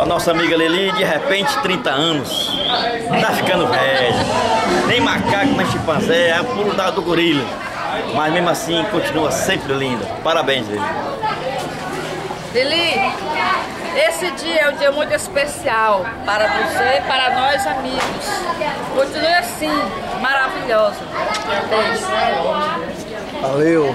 A nossa amiga Lili, de repente, 30 anos. Tá ficando velha. Nem macaco, nem chimpanzé, é o pulo da do gorila. Mas mesmo assim, continua sempre linda. Parabéns, Lili. Lili, esse dia é um dia muito especial para você e para nós amigos. Continue assim, maravilhosa. Beijo. Valeu.